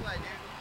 play, dude.